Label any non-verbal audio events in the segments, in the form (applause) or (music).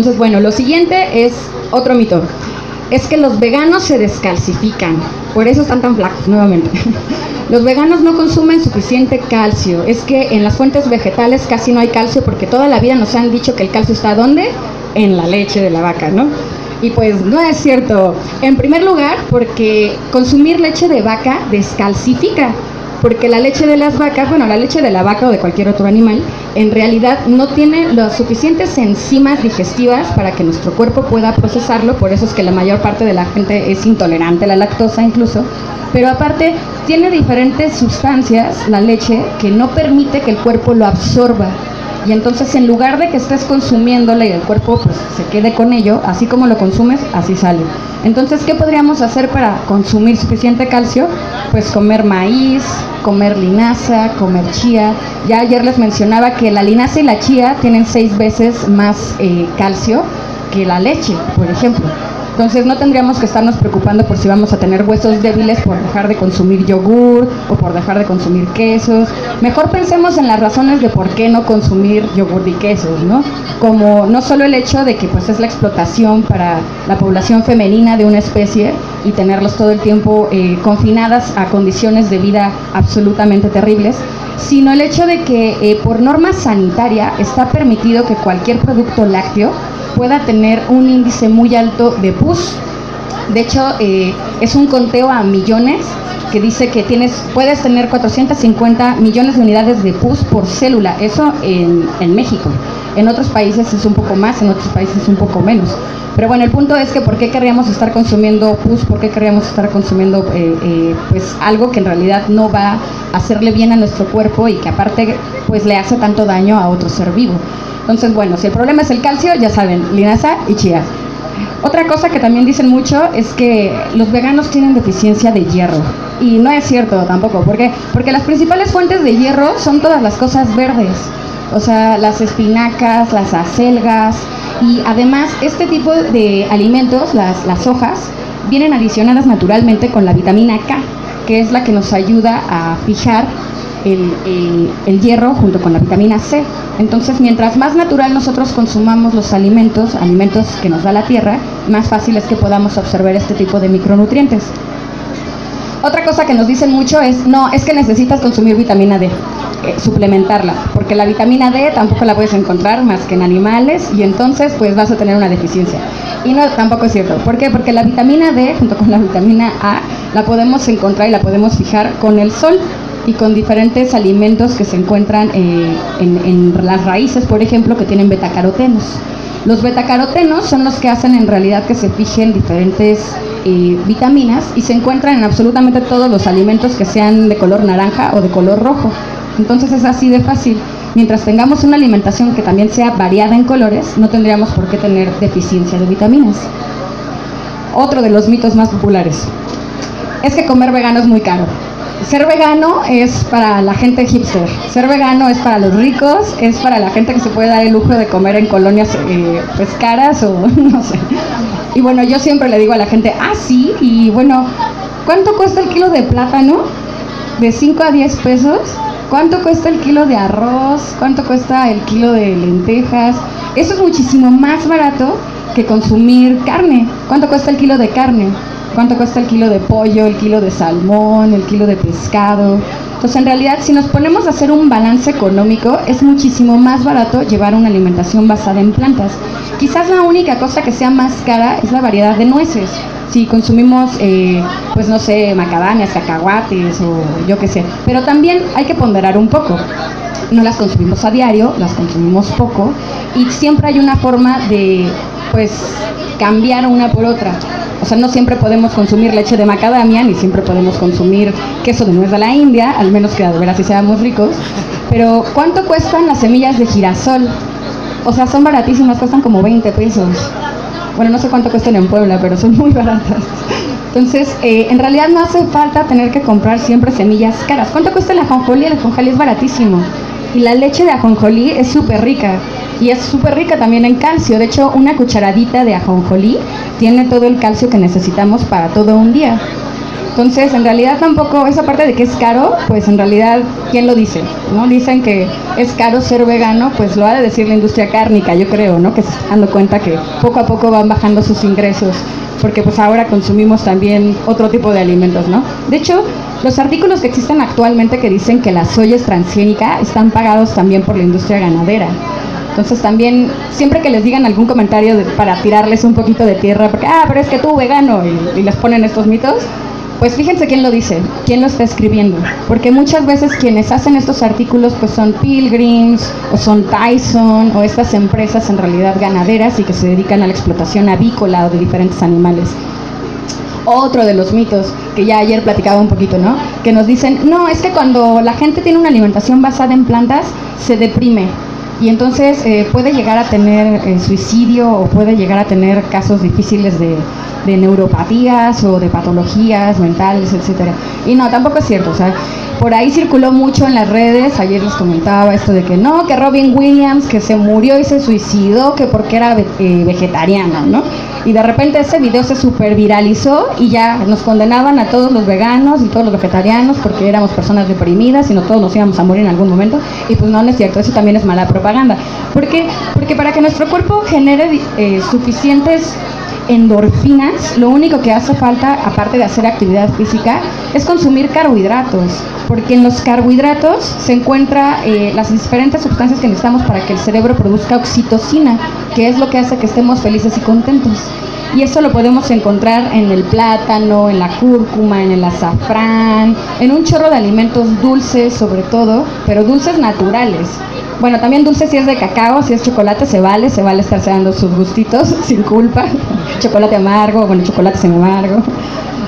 Entonces, bueno, lo siguiente es otro mito. Es que los veganos se descalcifican, por eso están tan flacos nuevamente. (laughs) Los veganos no consumen suficiente calcio. Es que en las fuentes vegetales casi no hay calcio porque toda la vida nos han dicho que el calcio está ¿dónde? En la leche de la vaca, ¿no? Y pues no es cierto. En primer lugar, porque consumir leche de vaca descalcifica porque la leche de las vacas, bueno, la leche de la vaca o de cualquier otro animal, en realidad no tiene las suficientes enzimas digestivas para que nuestro cuerpo pueda procesarlo, por eso es que la mayor parte de la gente es intolerante a la lactosa incluso, pero aparte tiene diferentes sustancias, la leche, que no permite que el cuerpo lo absorba. Y entonces en lugar de que estés consumiéndole y el cuerpo pues se quede con ello, así como lo consumes, así sale. Entonces, ¿qué podríamos hacer para consumir suficiente calcio? Pues comer maíz, comer linaza, comer chía. Ya ayer les mencionaba que la linaza y la chía tienen seis veces más eh, calcio que la leche, por ejemplo. Entonces no tendríamos que estarnos preocupando por si vamos a tener huesos débiles por dejar de consumir yogur o por dejar de consumir quesos. Mejor pensemos en las razones de por qué no consumir yogur y quesos, ¿no? Como no solo el hecho de que pues es la explotación para la población femenina de una especie y tenerlos todo el tiempo eh, confinadas a condiciones de vida absolutamente terribles, sino el hecho de que eh, por norma sanitaria está permitido que cualquier producto lácteo pueda tener un índice muy alto de pus. De hecho, eh, es un conteo a millones que dice que tienes, puedes tener 450 millones de unidades de pus por célula, eso en, en México. En otros países es un poco más, en otros países es un poco menos. Pero bueno, el punto es que ¿por qué querríamos estar consumiendo pus? ¿Por qué querríamos estar consumiendo eh, eh, pues algo que en realidad no va a hacerle bien a nuestro cuerpo y que aparte pues le hace tanto daño a otro ser vivo? Entonces, bueno, si el problema es el calcio, ya saben, linaza y chía. Otra cosa que también dicen mucho es que los veganos tienen deficiencia de hierro. Y no es cierto tampoco. ¿Por qué? Porque las principales fuentes de hierro son todas las cosas verdes. O sea, las espinacas, las acelgas. Y además, este tipo de alimentos, las, las hojas, vienen adicionadas naturalmente con la vitamina K, que es la que nos ayuda a fijar el, hierro junto con la vitamina C. Entonces, mientras más natural nosotros consumamos los alimentos, alimentos que nos da la tierra, más fácil es que podamos observar este tipo de micronutrientes. Otra cosa que nos dicen mucho es, no, es que necesitas consumir vitamina D, eh, suplementarla, porque la vitamina D tampoco la puedes encontrar más que en animales y entonces pues vas a tener una deficiencia. Y no, tampoco es cierto. ¿Por qué? Porque la vitamina D junto con la vitamina A la podemos encontrar y la podemos fijar con el sol y con diferentes alimentos que se encuentran eh, en, las raíces, por ejemplo, que tienen betacarotenos. Los betacarotenos son los que hacen en realidad que se fijen diferentes eh, vitaminas y se encuentran en absolutamente todos los alimentos que sean de color naranja o de color rojo. Entonces es así de fácil. Mientras tengamos una alimentación que también sea variada en colores, no tendríamos por qué tener deficiencia de vitaminas. Otro de los mitos más populares es que comer vegano es muy caro ser vegano es para la gente hipster, ser vegano es para los ricos, es para la gente que se puede dar el lujo de comer en colonias eh, pues caras o (laughs) no sé. Y bueno, yo siempre le digo a la gente, ah, sí, y bueno, ¿cuánto cuesta el kilo de plátano? De 5 a 10 pesos. ¿Cuánto cuesta el kilo de arroz? ¿Cuánto cuesta el kilo de lentejas? Eso es muchísimo más barato que consumir carne. ¿Cuánto cuesta el kilo de carne? Cuánto cuesta el kilo de pollo, el kilo de salmón, el kilo de pescado. Entonces, en realidad, si nos ponemos a hacer un balance económico, es muchísimo más barato llevar una alimentación basada en plantas. Quizás la única cosa que sea más cara es la variedad de nueces. Si consumimos, eh, pues no sé, macadamias, cacahuates o yo qué sé. Pero también hay que ponderar un poco. No las consumimos a diario, las consumimos poco y siempre hay una forma de, pues, cambiar una por otra. O sea, no siempre podemos consumir leche de macadamia, ni siempre podemos consumir queso de nuez de la India, al menos que a ver si seamos ricos. Pero, ¿cuánto cuestan las semillas de girasol? O sea, son baratísimas, cuestan como 20 pesos. Bueno, no sé cuánto cuestan en Puebla, pero son muy baratas. Entonces, eh, en realidad no hace falta tener que comprar siempre semillas caras. ¿Cuánto cuesta la ajonjolí? El ajonjolí es baratísimo. Y la leche de ajonjolí es súper rica y es súper rica también en calcio. De hecho, una cucharadita de ajonjolí tiene todo el calcio que necesitamos para todo un día. Entonces, en realidad tampoco, esa parte de que es caro, pues en realidad, ¿quién lo dice? ¿No? Dicen que es caro ser vegano, pues lo ha de decir la industria cárnica, yo creo, ¿no? Que se está dando cuenta que poco a poco van bajando sus ingresos, porque pues ahora consumimos también otro tipo de alimentos, ¿no? De hecho, los artículos que existen actualmente que dicen que la soya es transgénica están pagados también por la industria ganadera. Entonces también, siempre que les digan algún comentario para tirarles un poquito de tierra, porque, ah, pero es que tú vegano, y, y les ponen estos mitos, pues fíjense quién lo dice, quién lo está escribiendo, porque muchas veces quienes hacen estos artículos pues son Pilgrims o son Tyson o estas empresas en realidad ganaderas y que se dedican a la explotación avícola o de diferentes animales. Otro de los mitos que ya ayer platicaba un poquito, ¿no? Que nos dicen, no, es que cuando la gente tiene una alimentación basada en plantas se deprime, y entonces eh, puede llegar a tener eh, suicidio o puede llegar a tener casos difíciles de, neuropatías o de patologías mentales, etcétera. Y no, tampoco es cierto, o sea, por ahí circuló mucho en las redes, ayer les comentaba esto de que no, que Robin Williams, que se murió y se suicidó, que porque era eh, vegetariana, ¿no? Y de repente ese video se super viralizó y ya nos condenaban a todos los veganos y todos los vegetarianos porque éramos personas deprimidas y no todos nos íbamos a morir en algún momento. Y pues no, no es cierto, eso también es mala propaganda. ¿Por qué? Porque para que nuestro cuerpo genere eh, suficientes endorfinas, lo único que hace falta, aparte de hacer actividad física, es consumir carbohidratos, porque en los carbohidratos se encuentran eh, las diferentes sustancias que necesitamos para que el cerebro produzca oxitocina, que es lo que hace que estemos felices y contentos. Y eso lo podemos encontrar en el plátano, en la cúrcuma, en el azafrán, en un chorro de alimentos dulces sobre todo, pero dulces naturales. Bueno, también dulce si es de cacao, si es chocolate, se vale, se vale estarse dando sus gustitos (laughs) sin culpa. chocolate amargo, bueno, chocolate sin amargo.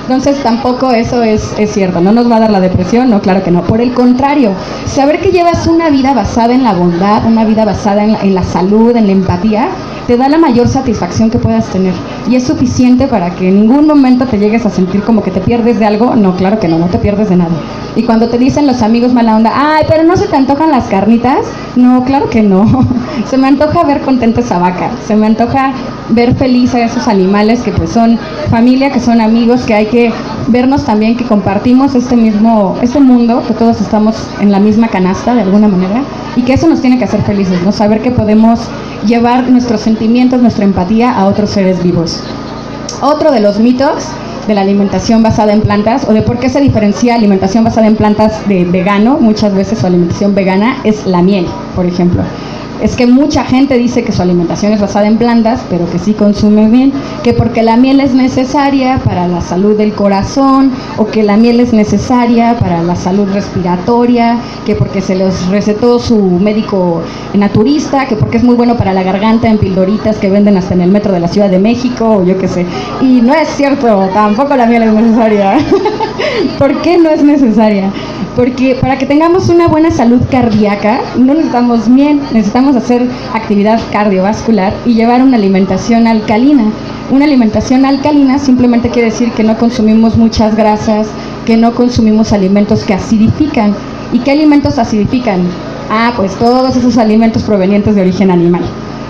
Entonces tampoco eso es, es, cierto, no nos va a dar la depresión, no, claro que no. Por el contrario, saber que llevas una vida basada en la bondad, una vida basada en la, en la salud, en la empatía, te da la mayor satisfacción que puedas tener. Y es suficiente para que en ningún momento te llegues a sentir como que te pierdes de algo. No, claro que no, no te pierdes de nada. Y cuando te dicen los amigos mala onda, ay, pero no se te antojan las carnitas. No, claro que no. (laughs) se me antoja ver contenta esa vaca. Se me antoja ver feliz a esos animales que pues son familia, que son amigos, que hay que vernos también que compartimos este mismo, este mundo, que todos estamos en la misma canasta de alguna manera y que eso nos tiene que hacer felices, ¿no? Saber que podemos llevar nuestros sentimientos, nuestra empatía a otros seres vivos. Otro de los mitos de la alimentación basada en plantas o de por qué se diferencia alimentación basada en plantas de vegano, muchas veces su alimentación vegana es la miel, por ejemplo es que mucha gente dice que su alimentación es basada en plantas, pero que sí consume bien, que porque la miel es necesaria para la salud del corazón, o que la miel es necesaria para la salud respiratoria, que porque se los recetó su médico naturista, que porque es muy bueno para la garganta en pildoritas que venden hasta en el metro de la Ciudad de México, o yo qué sé. Y no es cierto, tampoco la miel es necesaria. (laughs) (laughs) ¿Por qué no es necesaria? Porque para que tengamos una buena salud cardíaca, no necesitamos miel, necesitamos hacer actividad cardiovascular y llevar una alimentación alcalina. Una alimentación alcalina simplemente quiere decir que no consumimos muchas grasas, que no consumimos alimentos que acidifican. ¿Y qué alimentos acidifican? Ah, pues todos esos alimentos provenientes de origen animal.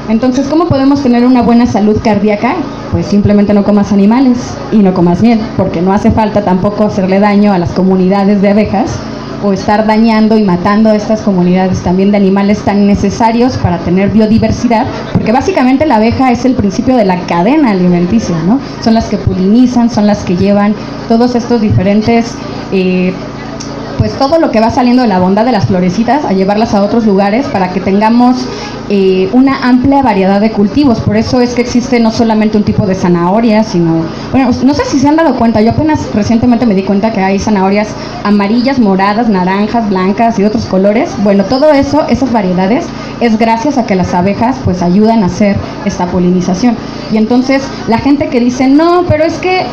Entonces, ¿cómo podemos tener una buena salud cardíaca? Pues simplemente no comas animales y no comas miel, porque no hace falta tampoco hacerle daño a las comunidades de abejas o estar dañando y matando a estas comunidades también de animales tan necesarios para tener biodiversidad, porque básicamente la abeja es el principio de la cadena alimenticia, ¿no? Son las que polinizan, son las que llevan todos estos diferentes... Eh, pues todo lo que va saliendo de la bondad de las florecitas a llevarlas a otros lugares para que tengamos eh, una amplia variedad de cultivos. Por eso es que existe no solamente un tipo de zanahoria, sino, bueno, no sé si se han dado cuenta, yo apenas recientemente me di cuenta que hay zanahorias amarillas, moradas, naranjas, blancas y otros colores. Bueno, todo eso, esas variedades, es gracias a que las abejas pues ayudan a hacer esta polinización. Y entonces la gente que dice, no, pero es que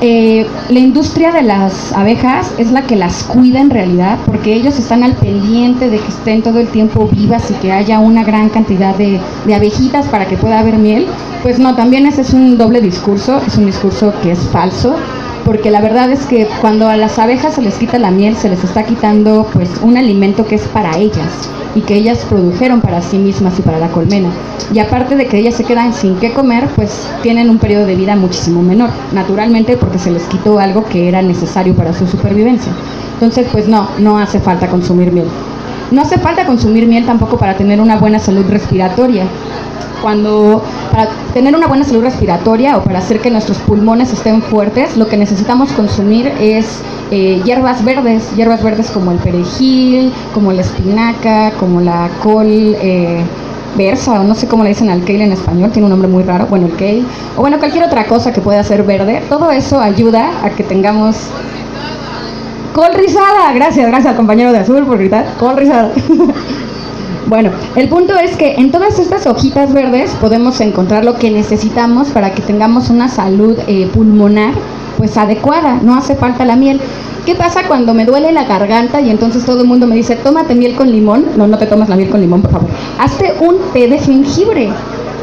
eh, la industria de las abejas es la que las cuida en realidad, porque ellos están al pendiente de que estén todo el tiempo vivas y que haya una gran cantidad de, de abejitas para que pueda haber miel. Pues no, también ese es un doble discurso, es un discurso que es falso porque la verdad es que cuando a las abejas se les quita la miel, se les está quitando pues un alimento que es para ellas y que ellas produjeron para sí mismas y para la colmena. Y aparte de que ellas se quedan sin qué comer, pues tienen un periodo de vida muchísimo menor, naturalmente porque se les quitó algo que era necesario para su supervivencia. Entonces, pues no, no hace falta consumir miel. No hace falta consumir miel tampoco para tener una buena salud respiratoria. Cuando para tener una buena salud respiratoria o para hacer que nuestros pulmones estén fuertes, lo que necesitamos consumir es eh, hierbas verdes, hierbas verdes como el perejil, como la espinaca, como la col eh, versa, o no sé cómo le dicen al kale en español, tiene un nombre muy raro, bueno, el kale, o bueno, cualquier otra cosa que pueda ser verde, todo eso ayuda a que tengamos Col rizada, gracias, gracias al compañero de azul por gritar, col rizada. (laughs) bueno, el punto es que en todas estas hojitas verdes podemos encontrar lo que necesitamos para que tengamos una salud eh, pulmonar pues adecuada, no hace falta la miel. ¿Qué pasa cuando me duele la garganta y entonces todo el mundo me dice, tómate miel con limón? No, no te tomas la miel con limón, por favor. Hazte un té de jengibre.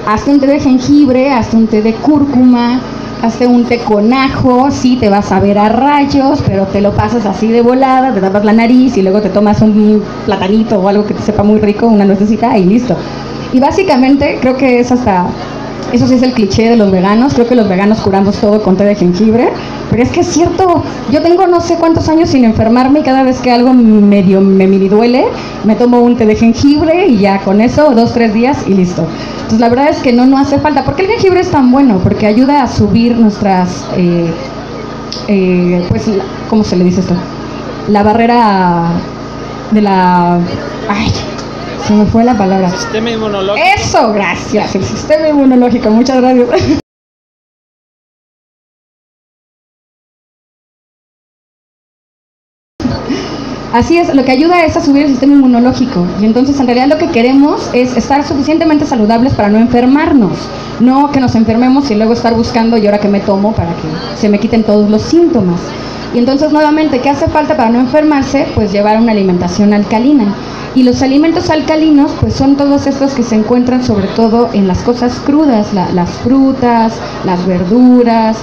Hazte un té de jengibre, hazte un té de cúrcuma, hazte un té con ajo, sí, te vas a ver a rayos, pero te lo pasas así de volada, te tapas la nariz y luego te tomas un platanito o algo que te sepa muy rico, una nuececita y listo. Y básicamente creo que es hasta eso sí es el cliché de los veganos. Creo que los veganos curamos todo con té de jengibre. Pero es que es cierto. Yo tengo no sé cuántos años sin enfermarme y cada vez que algo medio me mini duele, me tomo un té de jengibre y ya con eso, dos, tres días y listo. Entonces la verdad es que no, no hace falta. ¿Por qué el jengibre es tan bueno? Porque ayuda a subir nuestras, eh, eh, pues, ¿cómo se le dice esto? La barrera de la... Ay, se me fue la palabra. Sistema inmunológico. Eso, gracias. El sistema inmunológico. Muchas gracias. (laughs) Así es, lo que ayuda es a subir el sistema inmunológico. Y entonces en realidad lo que queremos es estar suficientemente saludables para no enfermarnos. No que nos enfermemos y luego estar buscando y ahora que me tomo para que se me quiten todos los síntomas. Y entonces nuevamente, ¿qué hace falta para no enfermarse? Pues llevar una alimentación alcalina. Y los alimentos alcalinos, pues son todos estos que se encuentran sobre todo en las cosas crudas, las frutas, las verduras,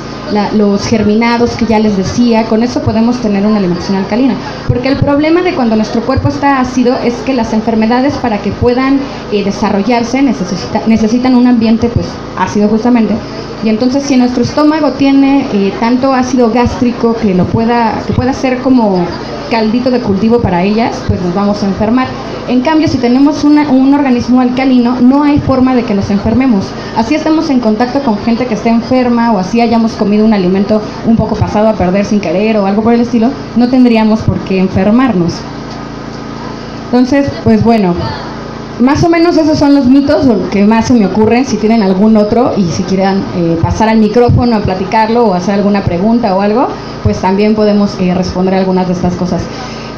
los germinados que ya les decía, con eso podemos tener una alimentación alcalina. Porque el problema de cuando nuestro cuerpo está ácido es que las enfermedades para que puedan eh, desarrollarse necesitan un ambiente pues ácido justamente. Y entonces si nuestro estómago tiene eh, tanto ácido gástrico que lo pueda, que pueda ser como caldito de cultivo para ellas, pues nos vamos a enfermar. En cambio, si tenemos un organismo alcalino, no hay forma de que nos enfermemos. Así estamos en contacto con gente que está enferma o así hayamos comido un alimento un poco pasado a perder sin querer o algo por el estilo, no tendríamos por qué enfermarnos. Entonces, pues bueno, más o menos esos son los mitos que más se me ocurren. Si tienen algún otro y si quieren eh, pasar al micrófono a platicarlo o hacer alguna pregunta o algo, pues también podemos eh, responder algunas de estas cosas.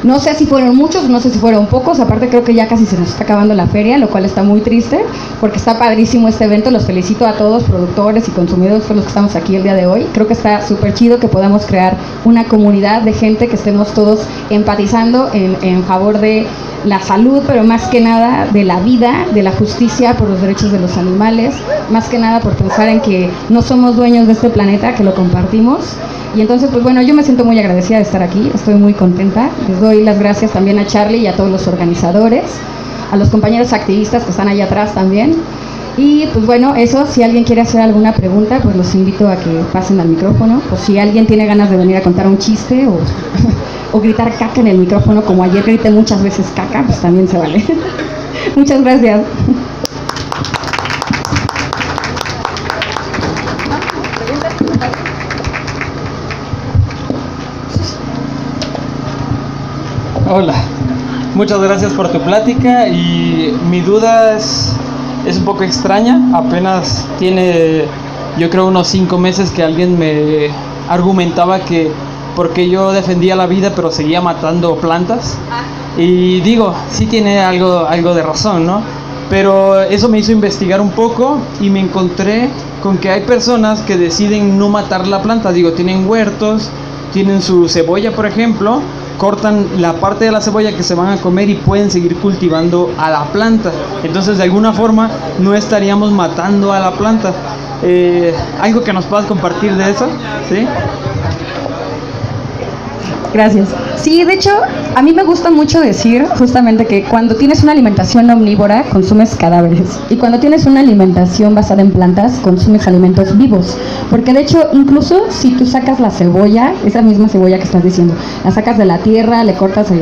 No sé si fueron muchos, no sé si fueron pocos, aparte creo que ya casi se nos está acabando la feria, lo cual está muy triste, porque está padrísimo este evento, los felicito a todos, productores y consumidores, por los que estamos aquí el día de hoy. Creo que está súper chido que podamos crear una comunidad de gente que estemos todos empatizando en, en favor de la salud, pero más que nada de la vida, de la justicia por los derechos de los animales, más que nada por pensar en que no somos dueños de este planeta, que lo compartimos. Y entonces, pues bueno, yo me siento muy agradecida de estar aquí, estoy muy contenta. Les doy las gracias también a Charlie y a todos los organizadores, a los compañeros activistas que están allá atrás también. Y pues bueno, eso, si alguien quiere hacer alguna pregunta, pues los invito a que pasen al micrófono. O si alguien tiene ganas de venir a contar un chiste o (laughs) o gritar caca en el micrófono, como ayer grité muchas veces caca, pues también se vale. (laughs) Muchas gracias. Hola, muchas gracias por tu plática y mi duda es, es un poco extraña, apenas tiene yo creo unos cinco meses que alguien me argumentaba que porque yo defendía la vida pero seguía matando plantas. Y digo, sí tiene algo, algo de razón, ¿no? Pero eso me hizo investigar un poco y me encontré con que hay personas que deciden no matar la planta. Digo, tienen huertos, tienen su cebolla, por ejemplo, cortan la parte de la cebolla que se van a comer y pueden seguir cultivando a la planta. Entonces, de alguna forma, no estaríamos matando a la planta. Eh, ¿Algo que nos puedas compartir de eso? ¿Sí? Gracias. Sí, de hecho, a mí me gusta mucho decir justamente que cuando tienes una alimentación omnívora, consumes cadáveres. Y cuando tienes una alimentación basada en plantas, consumes alimentos vivos. Porque de hecho, incluso si tú sacas la cebolla, esa misma cebolla que estás diciendo, la sacas de la tierra, le cortas el,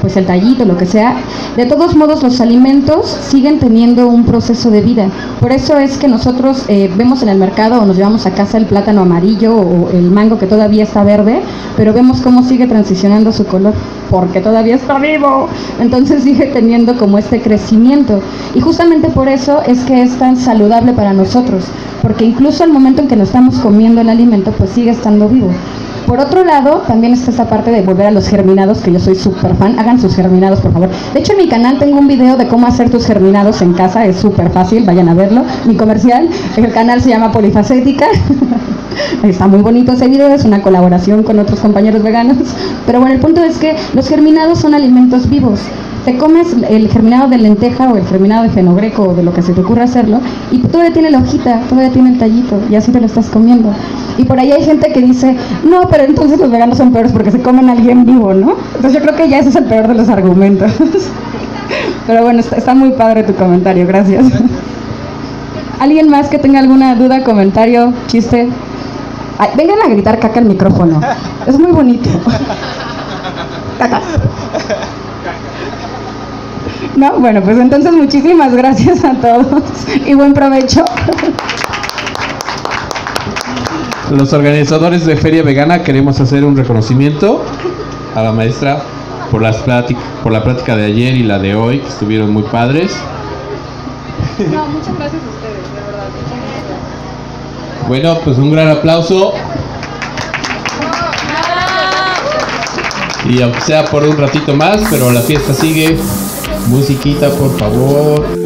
pues el tallito, lo que sea, de todos modos los alimentos siguen teniendo un proceso de vida. Por eso es que nosotros eh, vemos en el mercado o nos llevamos a casa el plátano amarillo o el mango que todavía está verde, pero vemos cómo sigue transicionando su color, porque todavía está vivo. Entonces (laughs) sigue teniendo como este crecimiento. Y justamente por eso es que es tan saludable para nosotros, porque incluso al momento en que nos estamos comiendo el alimento, pues sigue estando vivo. Por otro lado, también está esta parte de volver a los germinados, que yo soy súper fan. Hagan sus germinados, por favor. De hecho, en mi canal tengo un video de cómo hacer tus germinados en casa. Es súper fácil, vayan a verlo. Mi comercial, el canal se llama Polifacética. (laughs) Está muy bonito ese video, es una colaboración con otros compañeros veganos. Pero bueno, el punto es que los germinados son alimentos vivos te comes el germinado de lenteja o el germinado de fenogreco o de lo que se te ocurra hacerlo y todavía tiene la hojita, todavía tiene el tallito y así te lo estás comiendo. Y por ahí hay gente que dice, no, pero entonces los veganos son peores porque se comen a alguien vivo, ¿no? Entonces yo creo que ya ese es el peor de los argumentos. (laughs) pero bueno, está, muy padre tu comentario, gracias. ¿Alguien más que tenga alguna duda, comentario, chiste? vengan a gritar caca al micrófono. Es muy bonito. (laughs) Caca. No, bueno, pues entonces muchísimas gracias a todos y buen provecho. Los organizadores de Feria Vegana queremos hacer un reconocimiento a la maestra por, las por la plática de ayer y la de hoy, que estuvieron muy padres. No, muchas gracias a ustedes, de verdad. Bueno, pues un gran aplauso. Y aunque sea por un ratito más, pero la fiesta sigue. Musiquita, por favor.